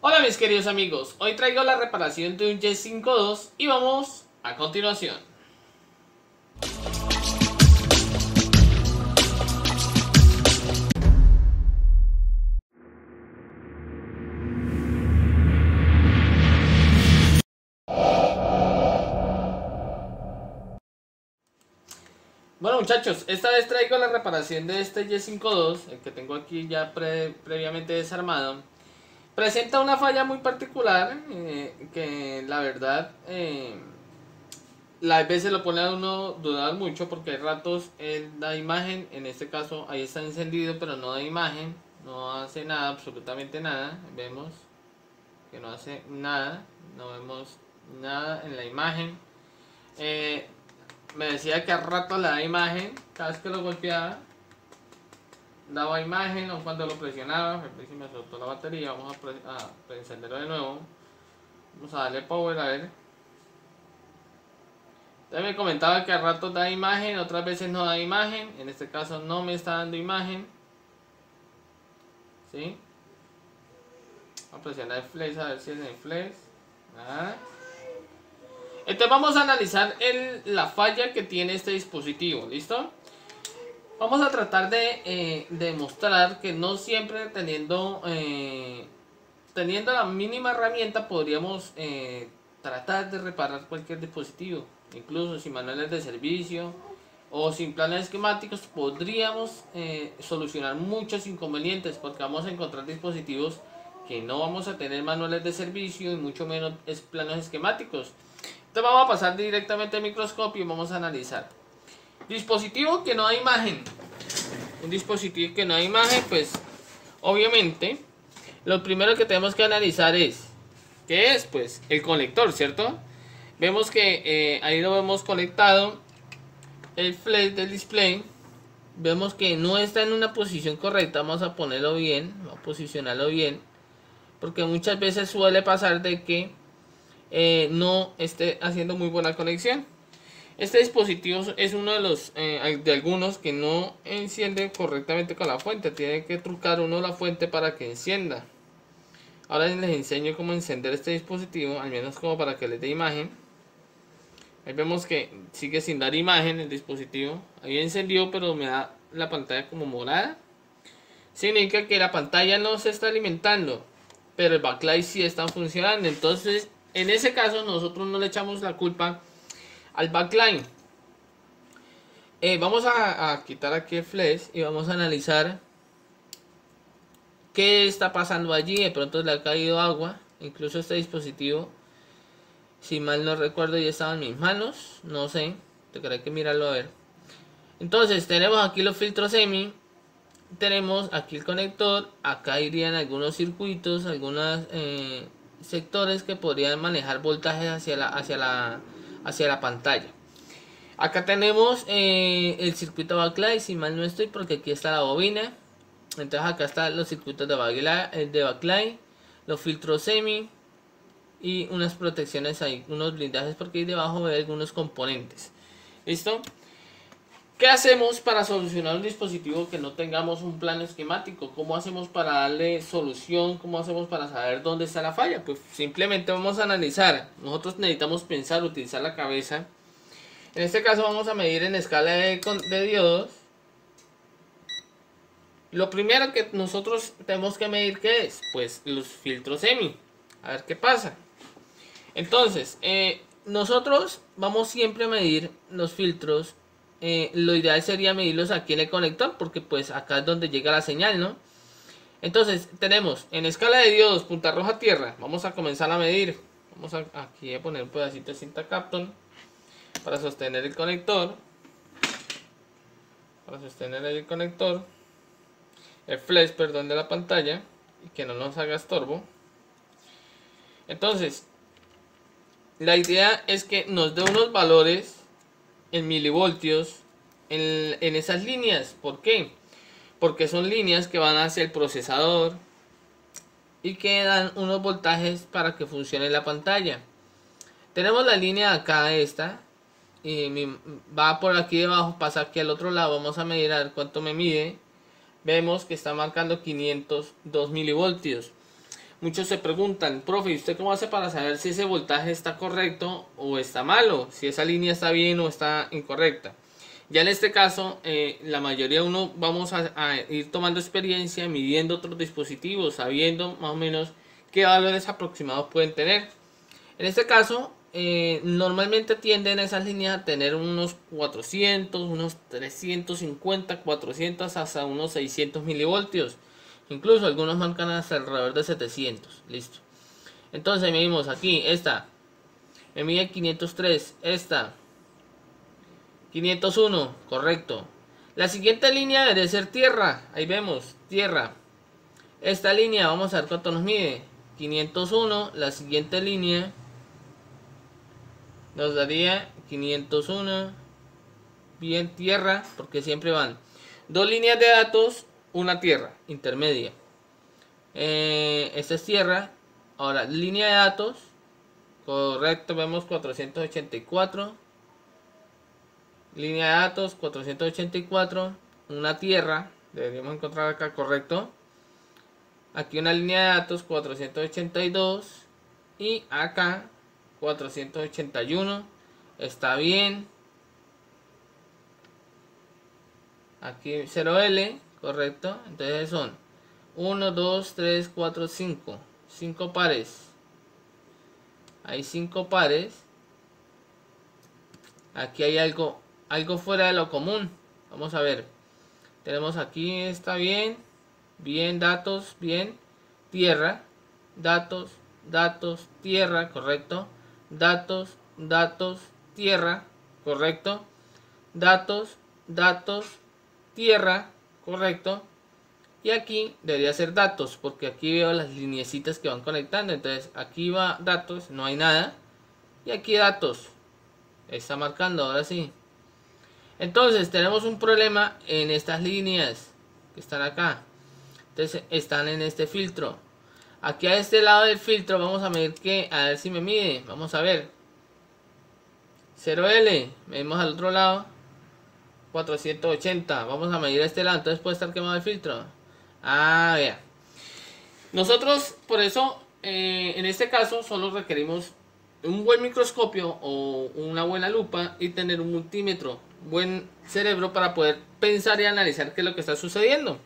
Hola mis queridos amigos, hoy traigo la reparación de un Y52 y vamos a continuación. Bueno muchachos, esta vez traigo la reparación de este Y52, el que tengo aquí ya previamente desarmado. Presenta una falla muy particular, eh, que la verdad, eh, la veces lo pone a uno dudar mucho porque hay ratos él da imagen, en este caso ahí está encendido pero no da imagen, no hace nada, absolutamente nada, vemos que no hace nada, no vemos nada en la imagen. Eh, me decía que a rato le da imagen, cada vez que lo golpeaba, daba imagen o cuando lo presionaba, me me soltó la batería, vamos a, encenderlo de nuevo. Vamos a darle power a ver. También me comentaba que a rato da imagen, otras veces no da imagen. En este caso no me está dando imagen. ¿Sí? Vamos a presionar el flex a ver si es el flex. Ah. Entonces vamos a analizar el, la falla que tiene este dispositivo, ¿listo? Vamos a tratar de eh, demostrar que no siempre teniendo, eh, teniendo la mínima herramienta podríamos eh, tratar de reparar cualquier dispositivo. Incluso sin manuales de servicio o sin planes esquemáticos podríamos solucionar muchos inconvenientes porque vamos a encontrar dispositivos que no vamos a tener manuales de servicio y mucho menos planes esquemáticos. Entonces vamos a pasar directamente al microscopio y vamos a analizar. Dispositivo que no hay imagen. Un dispositivo que no hay imagen, pues obviamente lo primero que tenemos que analizar es, ¿qué es? Pues el conector, ¿cierto? Vemos que eh, ahí lo hemos conectado, el flash del display. Vemos que no está en una posición correcta, vamos a ponerlo bien, vamos a posicionarlo bien. Porque muchas veces suele pasar de que eh, no esté haciendo muy buena conexión. Este dispositivo es uno de los eh, de algunos que no enciende correctamente con la fuente. Tiene que trucar uno la fuente para que encienda. Ahora les enseño cómo encender este dispositivo, al menos como para que les dé imagen. Ahí vemos que sigue sin dar imagen el dispositivo. Ahí encendió, pero me da la pantalla como morada. Significa que la pantalla no se está alimentando, pero el backlight sí está funcionando. Entonces, en ese caso, nosotros no le echamos la culpa al backline. Eh, vamos a, quitar aquí el flash y vamos a analizar qué está pasando allí. De pronto le ha caído agua. Incluso este dispositivo, si mal no recuerdo, ya estaba en mis manos. No sé, tendré que mirarlo a ver. Entonces tenemos aquí los filtros semi. Tenemos aquí el conector. Acá irían algunos circuitos, algunos eh, sectores que podrían manejar voltajes hacia la, hacia la hacia la pantalla. Acá tenemos eh, el circuito backlight, si mal no estoy, porque aquí está la bobina. Entonces acá están los circuitos de backlight, eh, de backlight los filtros semi y unas protecciones ahí, unos blindajes porque ahí debajo hay algunos componentes. ¿Listo? ¿Qué hacemos para solucionar un dispositivo que no tengamos un plano esquemático? ¿Cómo hacemos para darle solución? ¿Cómo hacemos para saber dónde está la falla? Pues simplemente vamos a analizar. Nosotros necesitamos pensar, utilizar la cabeza. En este caso vamos a medir en escala de, de diodos. Lo primero que nosotros tenemos que medir, ¿qué es? Pues los filtros semi. A ver qué pasa. Entonces, eh, nosotros vamos siempre a medir los filtros eh, lo ideal sería medirlos aquí en el conector porque pues acá es donde llega la señal, ¿no? Entonces tenemos en escala de diodos punta roja tierra, vamos a comenzar a medir. Vamos a, aquí a poner un pedacito de cinta Capton para sostener el conector. Para sostener el conector. El flash, perdón, de la pantalla. Y que no nos haga estorbo. Entonces, la idea es que nos dé unos valores en milivoltios en, esas líneas. ¿Por qué? Porque son líneas que van hacia el procesador y que dan unos voltajes para que funcione la pantalla. Tenemos la línea acá, esta, y va por aquí debajo, pasa aquí al otro lado, vamos a medir a cuánto me mide. Vemos que está marcando 502 milivoltios. Muchos se preguntan, profe, ¿y usted cómo hace para saber si ese voltaje está correcto o está malo? Si esa línea está bien o está incorrecta. Ya en este caso, eh, la mayoría uno vamos a, ir tomando experiencia, midiendo otros dispositivos, sabiendo más o menos qué valores aproximados pueden tener. En este caso, eh, normalmente tienden esas líneas a tener unos 400, unos 350, 400 hasta unos 600 milivoltios. Incluso algunos marcan hasta alrededor de 700. Listo. Entonces medimos aquí, esta. Me mide 503, esta. 501, correcto. La siguiente línea debe ser tierra. Ahí vemos, tierra. Esta línea, vamos a ver cuánto nos mide. 501, la siguiente línea nos daría 501. Bien, tierra, porque siempre van dos líneas de datos, una tierra intermedia. Eh, esta es tierra. Ahora, línea de datos. Correcto, vemos 484 línea de datos 484, una tierra, deberíamos encontrar acá correcto. Aquí una línea de datos 482 y acá 481. Está bien. Aquí 0L, correcto. Entonces son 1, 2, 3, 4, 5. 5 pares. Hay 5 pares. Aquí hay algo algo fuera de lo común. Vamos a ver. Tenemos aquí, está bien. Bien, datos, bien. Tierra, datos, datos, tierra, correcto. Datos, datos, tierra, correcto. Datos, datos, tierra, correcto. Y aquí debería ser datos, porque aquí veo las lineecitas que van conectando. Entonces aquí va datos, no hay nada. Y aquí datos. Está marcando, ahora sí. Entonces tenemos un problema en estas líneas que están acá. Entonces están en este filtro. Aquí a este lado del filtro vamos a medir que, a ver si me mide. Vamos a ver. 0L, medimos al otro lado. 480. Vamos a medir este lado. Entonces puede estar quemado el filtro. Ah, vea. Nosotros, por eso, eh, en este caso, solo requerimos un buen microscopio o una buena lupa y tener un multímetro buen cerebro para poder pensar y analizar qué es lo que está sucediendo.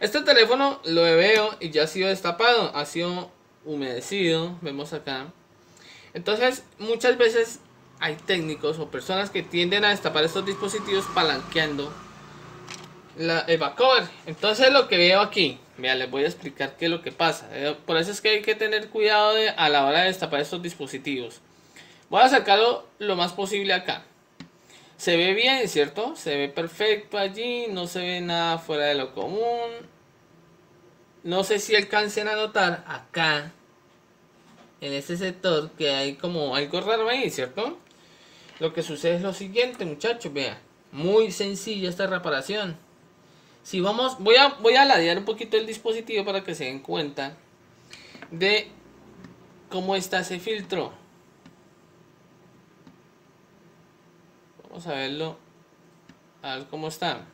Este teléfono lo veo y ya ha sido destapado, ha sido humedecido, vemos acá. Entonces, muchas veces hay técnicos o personas que tienden a destapar estos dispositivos palanqueando la, el backcover. Entonces, lo que veo aquí, les voy a explicar qué es lo que pasa. Eh, por eso es que hay que tener cuidado a la hora de destapar estos dispositivos. Voy a sacarlo lo más posible acá. Se ve bien, ¿cierto? Se ve perfecto allí, no se ve nada fuera de lo común. No sé si alcancen a notar acá, en este sector, que hay como algo raro ahí, ¿cierto? Lo que sucede es lo siguiente, muchachos, vean. Muy sencilla esta reparación. Si vamos, voy a, voy a ladear un poquito el dispositivo para que se den cuenta de cómo está ese filtro. Vamos a verlo. A ver cómo está.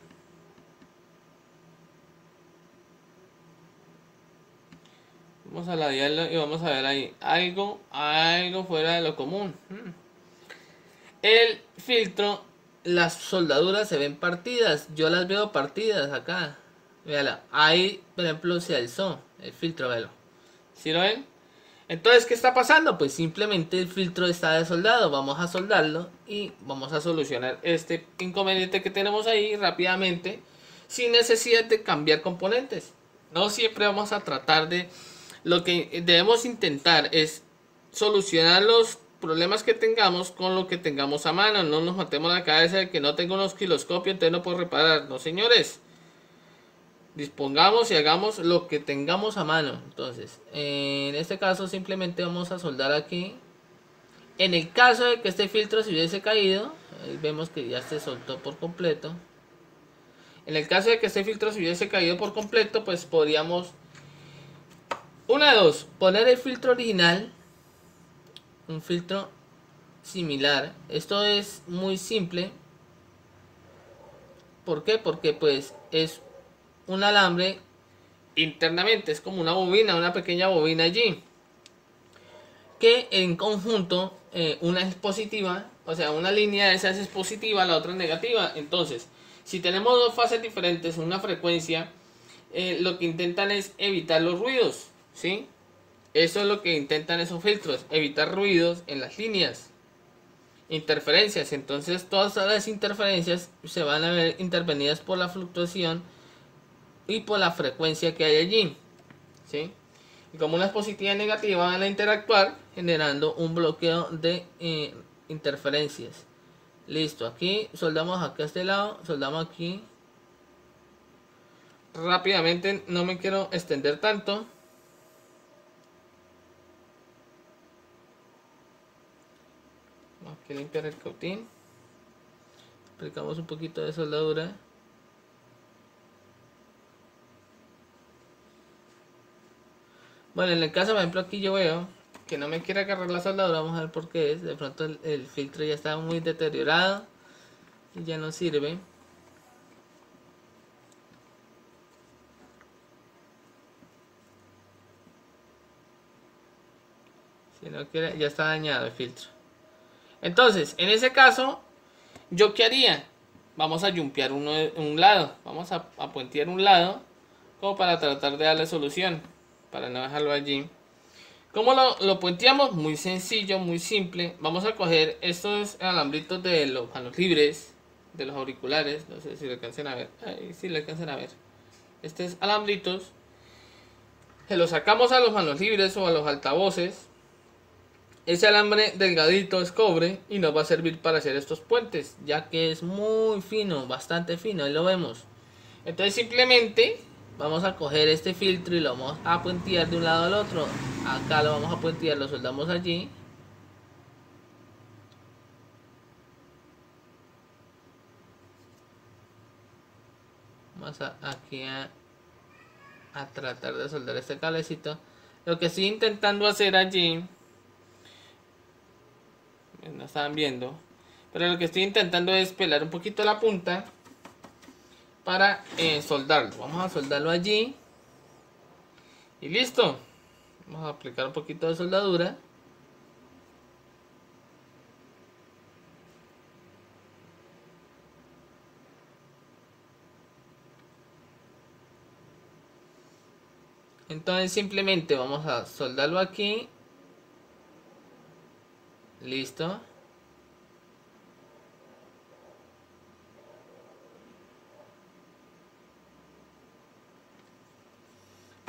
Vamos a ladearlo y vamos a ver ahí algo, algo fuera de lo común. Hmm. El filtro, las soldaduras se ven partidas. Yo las veo partidas acá. Véala. Ahí, por ejemplo, se alzó el filtro, velo. ¿Sí lo ven? Entonces, ¿qué está pasando? Pues simplemente el filtro está desoldado. Vamos a soldarlo y vamos a solucionar este inconveniente que tenemos ahí rápidamente sin necesidad de cambiar componentes. No siempre vamos a tratar de... Lo que debemos intentar es solucionar los problemas que tengamos con lo que tengamos a mano. No nos matemos la cabeza de que no tengo un osciloscopio, entonces no puedo reparar. No, señores dispongamos y hagamos lo que tengamos a mano. Entonces, en este caso simplemente vamos a soldar aquí. En el caso de que este filtro se hubiese caído, vemos que ya se soltó por completo. En el caso de que este filtro se hubiese caído por completo, pues podríamos, una de dos, poner el filtro original, un filtro similar. Esto es muy simple. ¿Por qué? Porque pues es un alambre internamente. Es como una bobina, una pequeña bobina allí. Que en conjunto, eh, una es positiva, o sea, una línea de esas es positiva, la otra es negativa. Entonces, si tenemos dos fases diferentes, una frecuencia, eh, lo que intentan es evitar los ruidos, ¿sí? Eso es lo que intentan esos filtros, evitar ruidos en las líneas. Interferencias, entonces todas las interferencias se van a ver intervenidas por la fluctuación y por la frecuencia que hay allí. ¿sí? Y como una es positiva y negativa van a interactuar generando un bloqueo de eh, interferencias. Listo, aquí soldamos acá a este lado, soldamos aquí. Rápidamente, no me quiero extender tanto. A limpiar el cautín. Aplicamos un poquito de soldadura. Bueno, en el caso, por ejemplo, aquí yo veo que no me quiere agarrar la soldadura. Vamos a ver por qué es. De pronto el, filtro ya está muy deteriorado y ya no sirve. Si no quiere, ya está dañado el filtro. Entonces, en ese caso, ¿yo qué haría? Vamos a jumpear uno un lado. Vamos a, puentear un lado como para tratar de darle solución para no dejarlo allí. ¿Cómo lo, lo puenteamos? Muy sencillo, muy simple. Vamos a coger estos alambritos de los manos libres, de los auriculares. No sé si lo alcancen a ver. Ahí sí lo alcancen a ver. Estos alambritos. Se los sacamos a los manos libres o a los altavoces. Ese alambre delgadito es cobre y nos va a servir para hacer estos puentes, ya que es muy fino, bastante fino, ahí lo vemos. Entonces simplemente vamos a coger este filtro y lo vamos a puentear de un lado al otro. Acá lo vamos a puentear lo soldamos allí. Vamos a, aquí a, tratar de soldar este cablecito lo que estoy intentando hacer allí no estaban viendo pero lo que estoy intentando es pelar un poquito la punta para eh, soldarlo. Vamos a soldarlo allí. Y listo. Vamos a aplicar un poquito de soldadura. Entonces simplemente vamos a soldarlo aquí. Listo.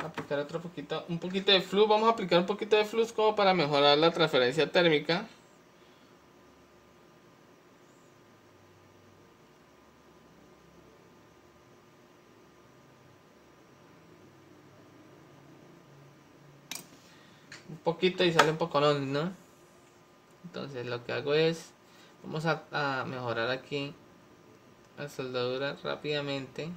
aplicar otro poquito, un poquito de flux. Vamos a aplicar un poquito de flux como para mejorar la transferencia térmica. Un poquito y sale un poco, ¿no? Entonces lo que hago es, vamos a, mejorar aquí la soldadura rápidamente.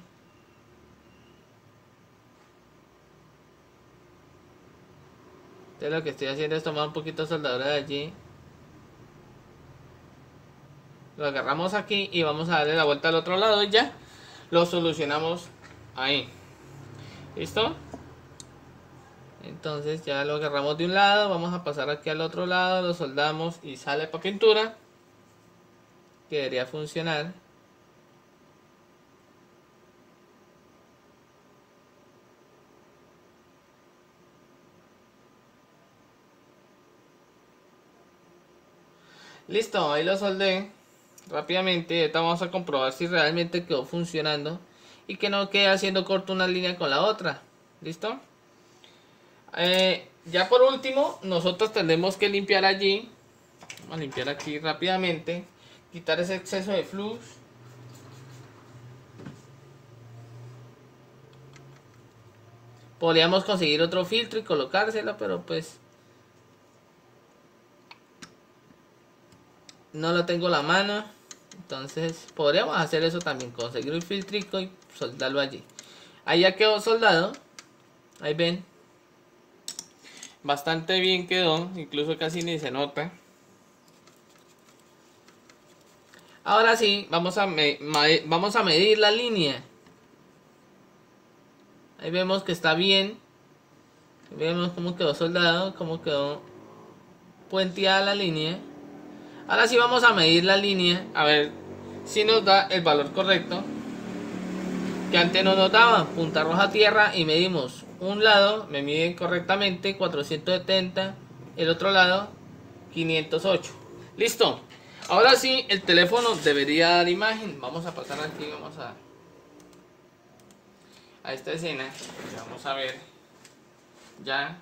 Entonces lo que estoy haciendo es tomar un poquito de soldadura de allí. Lo agarramos aquí y vamos a darle la vuelta al otro lado y ya lo solucionamos ahí. ¿Listo? Entonces ya lo agarramos de un lado, vamos a pasar aquí al otro lado, lo soldamos y sale para pintura. Que debería funcionar. Listo, ahí lo soldé rápidamente. Ahorita vamos a comprobar si realmente quedó funcionando y que no quede haciendo corto una línea con la otra. ¿Listo? Eh, ya por último, nosotros tendremos que limpiar allí. Vamos a limpiar aquí rápidamente. Quitar ese exceso de flux. Podríamos conseguir otro filtro y colocárselo, pero pues no lo tengo la mano. Entonces podríamos hacer eso también. Conseguir un filtrico y soldarlo allí. Ahí ya quedó soldado. Ahí ven. Bastante bien quedó. Incluso casi ni se nota. Ahora sí, vamos a, vamos a medir la línea. Ahí vemos que está bien. Vemos cómo quedó soldado, cómo quedó puenteada la línea. Ahora sí vamos a medir la línea, a ver si nos da el valor correcto. Que antes no nos daba, punta roja tierra y medimos un lado, me mide correctamente 470, el otro lado 508. Listo. Ahora sí, el teléfono debería dar imagen. Vamos a pasar aquí, vamos a a esta escena. Vamos a ver. Ya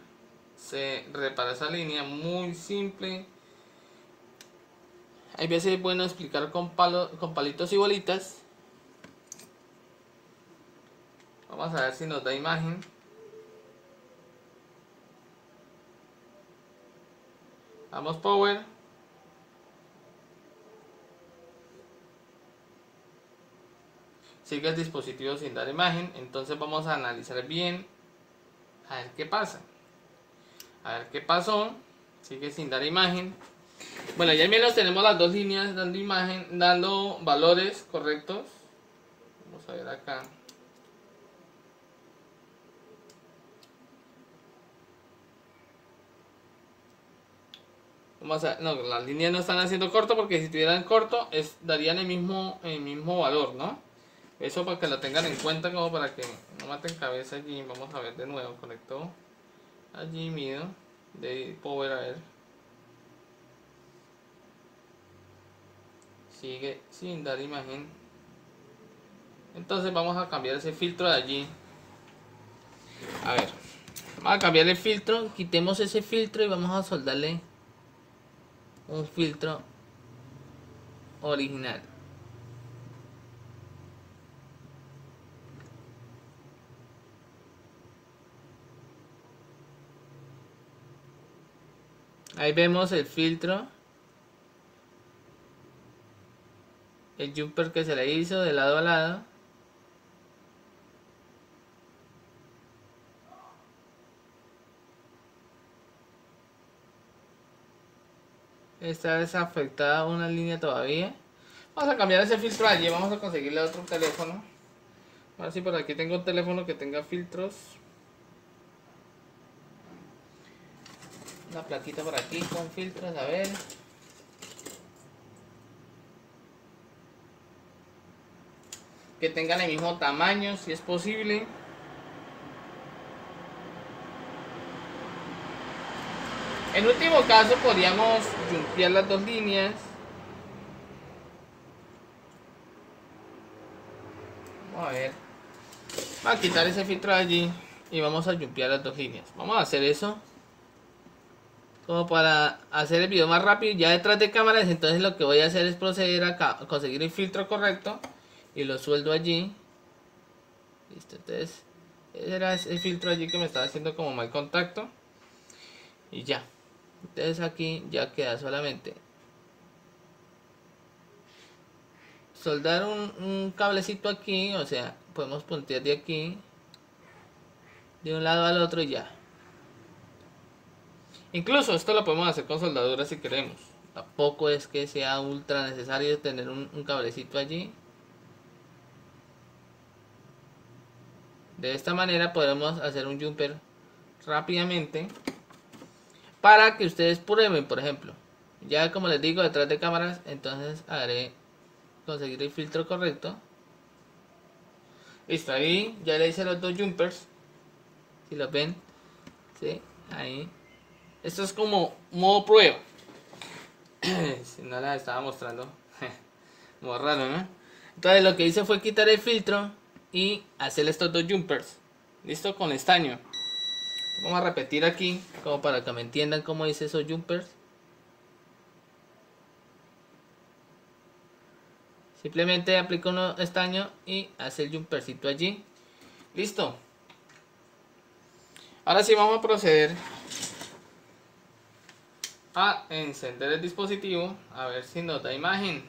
se repara esa línea muy simple. Hay veces es bueno explicar con, palo, con palitos y bolitas. Vamos a ver si nos da imagen. Vamos power. Sigue el dispositivo sin dar imagen. Entonces vamos a analizar bien. A ver qué pasa. A ver qué pasó. Sigue sin dar imagen. Bueno, ya menos tenemos las dos líneas dando imagen, dando valores correctos. Vamos a ver acá. Vamos a, no, las líneas no están haciendo corto porque si estuvieran corto es, darían el mismo, el mismo valor, ¿no? Eso para que lo tengan en cuenta como para que no maten cabeza allí. Vamos a ver de nuevo, conectó allí mido de power a ver. Sigue sin dar imagen. Entonces vamos a cambiar ese filtro de allí. A ver, vamos a cambiar el filtro, quitemos ese filtro y vamos a soldarle un filtro original. Ahí vemos el filtro. El jumper que se le hizo de lado a lado. Está desafectada una línea todavía. Vamos a cambiar ese filtro allí. Vamos a conseguirle otro teléfono. A ver si por aquí tengo un teléfono que tenga filtros. Una plaquita por aquí con filtros, a ver. Que tengan el mismo tamaño, si es posible. En último caso podríamos jumpear las dos líneas. Vamos a ver. Vamos a quitar ese filtro allí y vamos a jumpear las dos líneas. Vamos a hacer eso. Como para hacer el video más rápido. Ya detrás de cámaras, entonces lo que voy a hacer es proceder a conseguir el filtro correcto. Y lo sueldo allí. Listo, entonces ese era el filtro allí que me estaba haciendo como mal contacto. Y ya. Entonces aquí ya queda solamente soldar un, cablecito aquí, o sea, podemos puntear de aquí de un lado al otro y ya. Incluso esto lo podemos hacer con soldadura si queremos. Tampoco es que sea ultra necesario tener un, un cablecito allí. De esta manera podemos hacer un jumper rápidamente para que ustedes prueben, por ejemplo. Ya como les digo, detrás de cámaras, entonces haré conseguir el filtro correcto. Listo, ahí ya le hice los dos jumpers. Si los ven, ¿sí? Ahí. Esto es como modo prueba. si no la estaba mostrando. Muy raro, ¿no? Entonces lo que hice fue quitar el filtro y hacer estos dos jumpers. Listo con estaño. Vamos a repetir aquí, como para que me entiendan cómo hice esos jumpers. Simplemente aplico un estaño y hace el jumpercito allí. Listo. Ahora sí vamos a proceder a encender el dispositivo a ver si nos da imagen.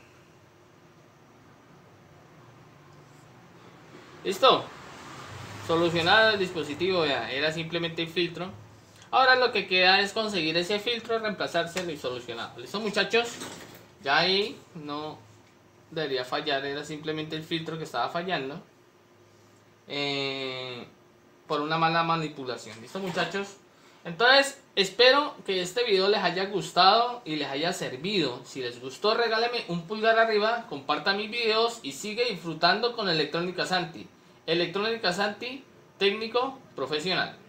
Listo solucionado el dispositivo, era simplemente el filtro. Ahora lo que queda es conseguir ese filtro, reemplazárselo y solucionado. ¿Listo muchachos? Ya ahí no debería fallar, era simplemente el filtro que estaba fallando. Eh, por una mala manipulación. ¿Listo muchachos? Entonces, espero que este video les haya gustado y les haya servido. Si les gustó, regáleme un pulgar arriba, comparta mis videos y sigue disfrutando con Electrónica Santi. Electrónica Santi, técnico profesional.